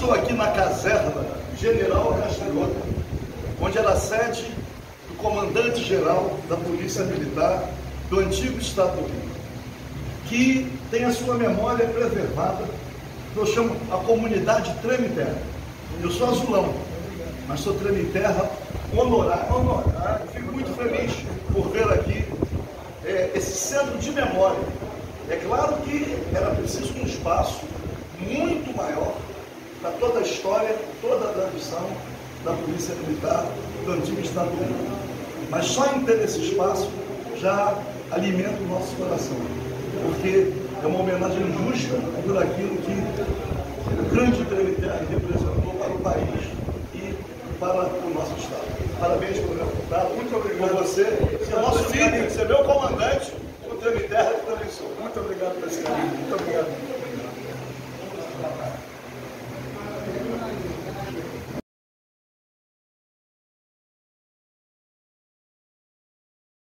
estou aqui na caserna General Castelota, onde era a sede do comandante-geral da Polícia Militar do antigo Estado do Rio, que tem a sua memória preservada, que eu chamo a comunidade Treme-Terra. Eu sou azulão, mas sou Treme-Terra honorário. honorário. Fico muito feliz por ver aqui é, esse centro de memória. É claro que era preciso um espaço muito maior para toda a história, toda a tradição da Polícia Militar do antigo Estado do. Mas só em ter esse espaço já alimenta o nosso coração, porque é uma homenagem justa por aquilo que o grande Tremiterra representou para o país e para o nosso Estado. Parabéns pelo resultado. Muito obrigado a você. Você é nosso líder, você é meu comandante. O Tremiterra também sou. Muito obrigado por esse carinho. Muito obrigado.